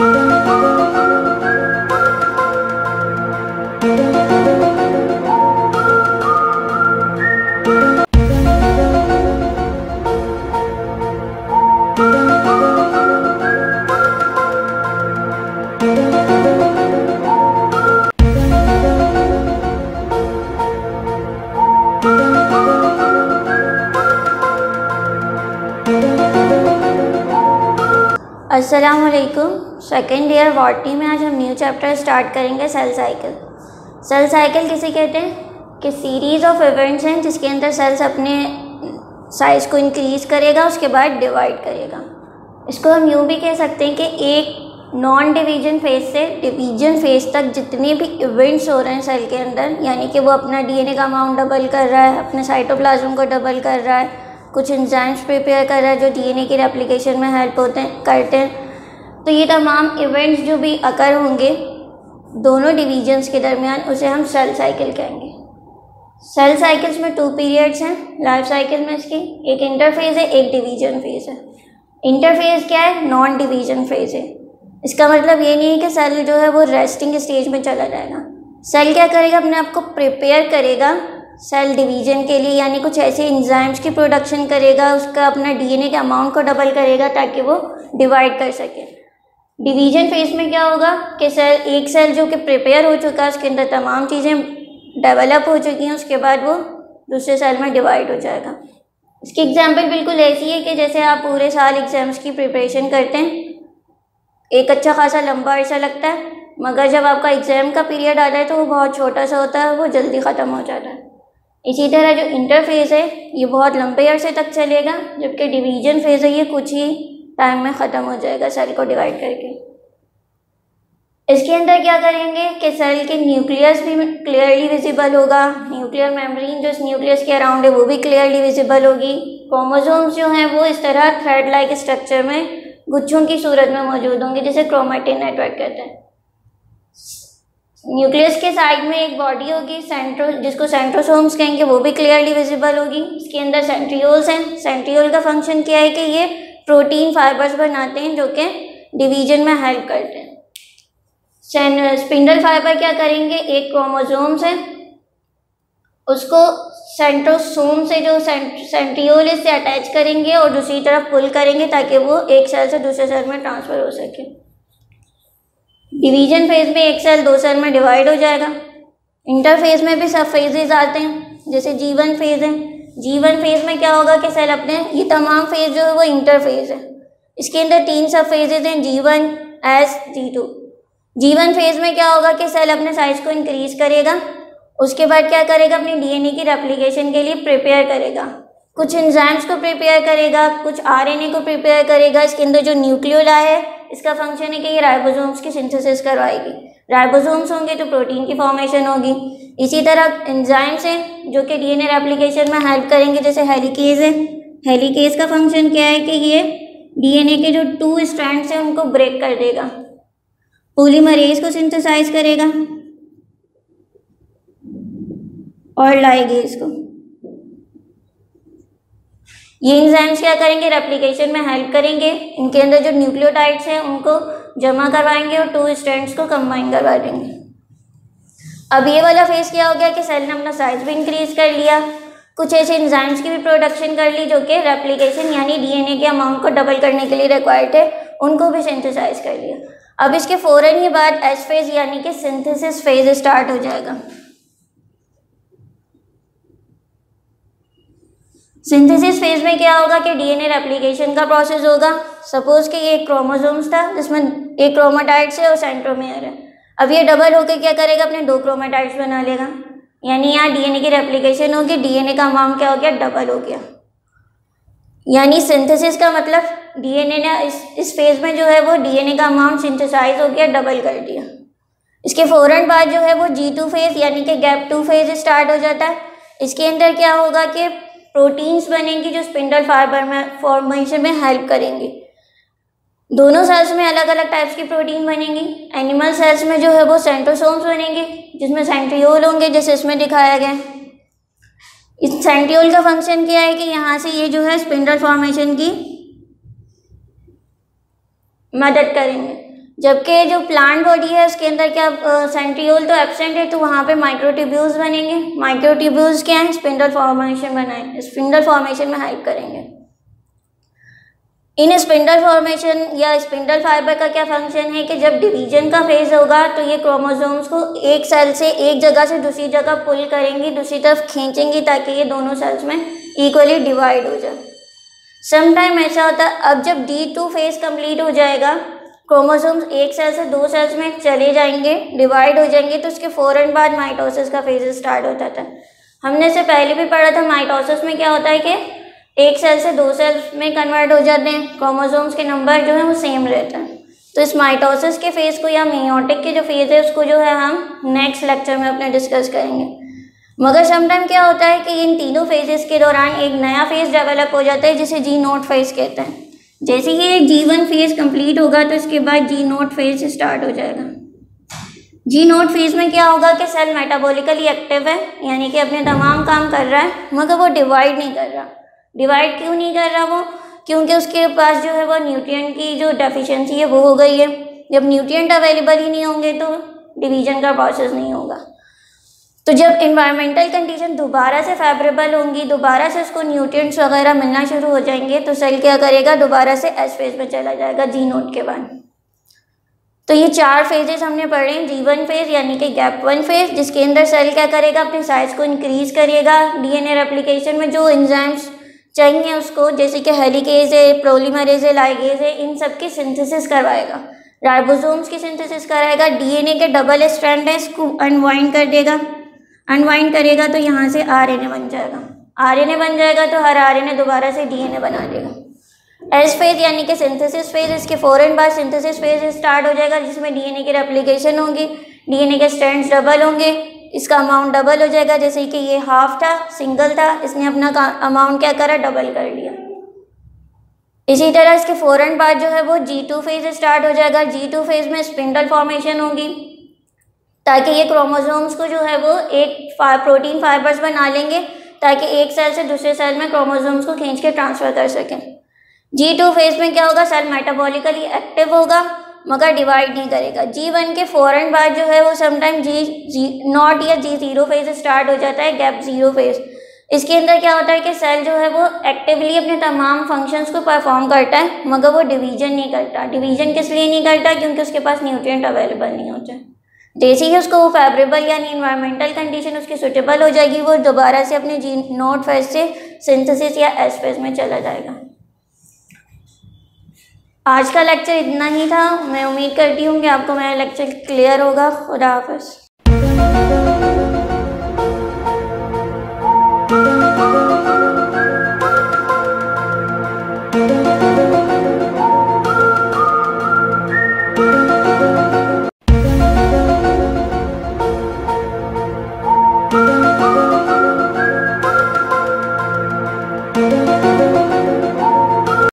Assalamualaikum. alaikum. Second year botany में आज हम न्यू चैप्टर स्टार्ट करेंगे सेल साइकिल सेल साइकिल किसे कहते हैं? कि सीरीज़ ऑफ़ इवेंट्स हैं जिसके अंदर सेल्स अपने साइज़ को इंक्रीज़ करेगा, उसके बाद डिवाइड करेगा. इसको हम यूँ भी कह सकते हैं कि एक नॉन डिवीज़न फ़ेज़ से डिवीज़न फ़ेज़ तक जितने भी इवेंट्स हो रहे हैं सेल के अंदर, यानी कि वो अपना डीएनए का अमाउंट डबल कर रहा है, अपने साइटोप्लाज्म को डबल कर रहा है, कुछ इंजाइम्स प्रिपेयर कर रहा है जो डीएनए की रेप्लिकेशन में हेल्प होते हैं, करते हैं तो ये तमाम इवेंट्स जो भी अकर होंगे, दोनों डिवीजन्स के दरमियान उसे हम सेल साइकिल कहेंगे। सेल साइकिल्स में टू पीरियड्स हैं लाइफ साइकिल में इसकी एक इंटरफेज है, एक डिवीज़न फ़ेज़ है। इंटरफेज क्या है? नॉन डिवीज़न फ़ेज़ है। इसका मतलब ये नहीं है कि सेल जो है वो रेस्टिंग स्टेज में चला जाएगा। सेल क्या करेगा? अपने आप को प्रिपेयर करेगा सेल डिवीज़न के लिए, यानी कुछ ऐसे इंजाइम्स की प्रोडक्शन करेगा, उसका अपना डीएनए के अमाउंट को डबल करेगा ताकि वो डिवाइड कर सके। डिवीज़न फ़ेज़ में क्या होगा कि सेल एक सेल जो कि प्रिपेयर हो चुका है, उसके अंदर तमाम चीज़ें डेवलप हो चुकी हैं, उसके बाद वो दूसरे सेल में डिवाइड हो जाएगा। इसकी एग्ज़ाम्पल बिल्कुल ऐसी है कि जैसे आप पूरे साल एग्ज़ाम्स की प्रिपरेशन करते हैं, एक अच्छा खासा लंबा अर्सा लगता है, मगर जब आपका एग्ज़ाम का पीरियड आता है तो वो बहुत छोटा सा होता है, वो जल्दी ख़त्म हो जाता है। इसी तरह जो इंटरफेज़ है, ये बहुत लंबे अरसे तक चलेगा, जबकि डिवीज़न फ़ेज़ है, ये कुछ ही टाइम में ख़त्म हो जाएगा सेल को डिवाइड करके। इसके अंदर क्या करेंगे कि सेल के न्यूक्लियस भी क्लियरली विजिबल होगा। न्यूक्लियर मेम्ब्रेन जो इस न्यूक्लियस के अराउंड है, वो भी क्लियरली विजिबल होगी। क्रोमोसोम्स जो हैं, वो इस तरह थ्रेड लाइक स्ट्रक्चर में गुच्छों की सूरत में मौजूद होंगे, जिसे क्रोमेटिन नेटवर्क कहते हैं। न्यूक्लियस के साइड में एक बॉडी होगी सेंट्रो जिसको सेंट्रोसोम्स कहेंगे, वो भी क्लियरली विजिबल होगी। इसके अंदर सेंट्रियोल्स हैं। सेंट्रियोल का फ़ंक्शन क्या है कि ये प्रोटीन फाइबर्स बनाते हैं जो कि डिवीज़न में हेल्प करते हैं। स्पिंडल फाइबर क्या करेंगे? एक क्रोमोजोम से उसको सेंट्रोसोम से जो सेंट्रियोल से अटैच करेंगे और दूसरी तरफ़ पुल करेंगे ताकि वो एक सेल से दूसरे सेल में ट्रांसफ़र हो सके। डिवीज़न फ़ेज़ में एक सेल दो सेल में डिवाइड हो जाएगा। इंटरफेज में भी सब फेजेज आते हैं, जैसे जीवन फ़ेज़ है। जीवन फ़ेज़ में क्या होगा कि सेल अपने, ये तमाम फ़ेज़ जो है वो इंटरफेज है। इसके अंदर तीन सब फेजेज हैं, G one S G two G one phase में क्या होगा कि सेल अपने साइज़ को इंक्रीज करेगा, उसके बाद क्या करेगा, अपनी डीएनए की रेप्लिकेशन के लिए प्रिपेयर करेगा। कुछ इंजाइम्स को प्रिपेयर करेगा, कुछ आरएनए को प्रिपेयर करेगा, इसके अंदर जो न्यूक्लियोला है, इसका फ़ंक्शन है कि ये राइबोसोम्स की सिंथेसिस करवाएगी। राइबोसोम्स होंगे तो प्रोटीन की फॉर्मेशन होगी। इसी तरह एंजाइम्स हैं, जो कि डीएनए रेप्लिकेशन में हेल्प करेंगे, जैसे हेलिकेज है। हेलिकेज का फ़ंक्शन क्या है कि ये डीएनए के जो टू स्ट्रैंड्स हैं, उनको ब्रेक कर देगा। पोलीमरेज को सिंथेसाइज करेगा। और लाइगेज को। ये इंजाइम्स क्या करेंगे? रेप्लिकेशन में हेल्प करेंगे। इनके अंदर जो न्यूक्लियोटाइड्स हैं, उनको जमा करवाएँगे और टू स्ट्रैंड्स को कंबाइन करवा देंगे। अब ये वाला फ़ेज़ क्या हो गया कि सेल ने अपना साइज़ भी इंक्रीज कर लिया। कुछ ऐसे इंजाइम्स की भी प्रोडक्शन कर ली जो कि रेप्लीकेशन यानी डीएनए के अमाउंट को डबल करने के लिए रिक्वायर्ड है, उनको भी सिंथेसाइज कर लिया। अब इसके फ़ौरन ही बाद एस फ़ेज़ यानी कि सिंथेसिस फ़ेज़ स्टार्ट हो जाएगा। सिंथेसिस फ़ेज़ में क्या होगा कि डीएनए रेप्लिकेशन का प्रोसेस होगा। सपोज़ कि ये एक क्रोमोसोम्स था, जिसमें एक क्रोमाटाइड्स है और सेंट्रोमेयर है। अब ये डबल होकर क्या करेगा? अपने दो क्रोमाटाइड्स बना लेगा। यानी यहाँ डीएनए की रेप्लिकेशन होगी। डीएनए का अमाउंट क्या हो गया? डबल हो गया। यानी सिंथेसिस का मतलब डीएनए ने इस इस फ़ेज़ में जो है वो डीएनए का अमाउंट सिंथेसाइज हो गया डबल कर दिया। इसके फ़ौरन बाद जो है वो जी टू फ़ेज़ यानी कि गैप टू फ़ेज़ स्टार्ट हो जाता है। इसके अंदर क्या होगा कि प्रोटीन्स बनेंगी जो स्पिंडल फाइबर में फॉर्मेशन में हेल्प करेंगी। दोनों सेल्स में अलग अलग टाइप्स की प्रोटीन बनेंगी। एनिमल सेल्स में जो है वो सेंट्रोसोम्स बनेंगे, जिसमें सेंट्रियोल होंगे, जैसे इसमें दिखाया गया। इस सेंट्रियोल का फ़ंक्शन क्या है कि यहाँ से ये जो है स्पिंडल फॉर्मेशन की मदद करेंगे। जबकि जो प्लांट बॉडी है, उसके अंदर क्या सेंट्रियोल तो एबसेंट है तो वहाँ पे माइक्रोट्यूब्यूल्स बनेंगे। माइक्रोट्यूब्यूल्स क्या हैं? स्पिंडल फॉर्मेशन बनाए स्पिंडल फॉर्मेशन में हेल्प करेंगे। इन स्पिंडल फॉर्मेशन या स्पिंडल फाइबर का क्या फ़ंक्शन है कि जब डिवीज़न का फ़ेज़ होगा तो ये क्रोमोसोम्स को एक सेल से एक जगह से दूसरी जगह पुल करेंगी, दूसरी तरफ़ खींचेंगी ताकि ये दोनों सेल्स में इक्वली डिवाइड हो जाए। सम टाइम ऐसा होता है, अब जब डी टू फ़ेज़ कंप्लीट हो जाएगा क्रोमोसोम्स एक सेल से दो सेल्स में चले जाएँगे डिवाइड हो जाएँगे तो उसके फ़ौरन बाद माइटोसिस का फ़ेज़ स्टार्ट होता था हमने से पहले भी पढ़ा था माइटोसिस में क्या होता है कि एक सेल से दो सेल्स में कन्वर्ट हो जाते हैं। क्रोमोसोम्स के नंबर जो है वो सेम रहते हैं। तो इस माइटोसिस के फ़ेज़ को या मियोटिक के जो फ़ेज़ है, उसको जो है हम नेक्स्ट लेक्चर में अपने डिस्कस करेंगे। मगर समटाइम क्या होता है कि इन तीनों फेजेस के दौरान एक नया फ़ेज़ डेवलप हो जाता है, जिसे जी नोट फ़ेज़ कहते हैं। जैसे ही एक जी वन फ़ेज़ कंप्लीट होगा तो इसके बाद जी नोट फ़ेज़ स्टार्ट हो जाएगा। जी नोट फ़ेज़ में क्या होगा कि सेल मेटाबॉलिकली एक्टिव है, यानी कि अपने तमाम काम कर रहा है, मगर वो डिवाइड नहीं कर रहा। डिवाइड क्यों नहीं कर रहा वो? क्योंकि उसके पास जो है वो न्यूट्रिएंट की जो डेफिशिएंसी है वो हो गई है। जब न्यूट्रिएंट अवेलेबल ही नहीं होंगे तो डिवीज़न का प्रोसेस नहीं होगा। तो जब इन्वायरमेंटल कंडीशन दोबारा से फेवरेबल होंगी, दोबारा से उसको न्यूट्रिएंट्स वगैरह मिलना शुरू हो जाएँगे तो सेल क्या करेगा? दोबारा से एस फ़ेज़ में चला जाएगा जी नोट के बाद। तो ये चार फेजेस हमने पढ़े हैं जी वन फ़ेज़ यानी कि गैप वन फ़ेज़ जिसके अंदर सेल क्या करेगा? अपने साइज़ को इंक्रीज करेगा। डीएनए रेप्लिकेशन में जो इंजाइम्स चाहिए उसको, जैसे कि हेलिकेज है प्रोलीमरेज है लाइगेज है इन सब की सिंथेसिस करवाएगा। राइबोसोम्स की सिंथेसिस कराएगा डीएनए के डबल स्ट्रैंड है, इसको अनवाइंड कर देगा। अनवाइंड करेगा तो यहाँ से आरएनए बन जाएगा। आरएनए बन जाएगा तो हर आरएनए दोबारा से डीएनए बना देगा। एस फ़ेज़ यानी कि सिंथेसिस फ़ेज़ इसके फ़ौरन बाद सिंथेसिस फ़ेज़ स्टार्ट हो जाएगा, जिसमें डीएनए की रेप्लिकेशन होगी डीएनए के स्ट्रैंड्स डबल होंगे। इसका अमाउंट डबल हो जाएगा जैसे कि ये हाफ़ था सिंगल था इसने अपना अमाउंट क्या करा? डबल कर लिया। इसी तरह इसके फ़ौरन बाद जो है वो जी टू फ़ेज़ स्टार्ट हो जाएगा। जी टू फ़ेज़ में स्पिंडल फॉर्मेशन होगी ताकि ये क्रोमोसोम्स को जो है वो एक फा, प्रोटीन फाइबर्स बना लेंगे ताकि एक सेल से दूसरे सेल में क्रोमोसोम्स को खींच के ट्रांसफ़र कर सकें। जी टू फ़ेज़ में क्या होगा? सेल मेटाबॉलिकली एक्टिव होगा। मगर डिवाइड नहीं करेगा। जी वन के फ़ौरन बाद जो है, वो समटाइम जी जी नॉट या जी ज़ीरो फ़ेज़ स्टार्ट हो जाता है गैप ज़ीरो फ़ेज़ इसके अंदर क्या होता है कि सेल जो है, वो एक्टिवली अपने तमाम फ़ंक्शंस को परफॉर्म करता है, मगर वो डिवीज़न नहीं करता। डिवीज़न किस लिए नहीं करता? क्योंकि उसके पास न्यूट्रिएंट अवेलेबल नहीं होते। जैसे ही उसको वो फेवरेबल यानी इन्वायरमेंटल कंडीशन उसकी सुटेबल हो जाएगी, वो दोबारा से अपने जी नोट फ़ेज़ से सिंथेसिस या एस फ़ेज़ में चला जाएगा। आज का लेक्चर इतना ही था। मैं उम्मीद करती हूँ कि आपको मेरा लेक्चर क्लियर होगा। खुदा हाफ़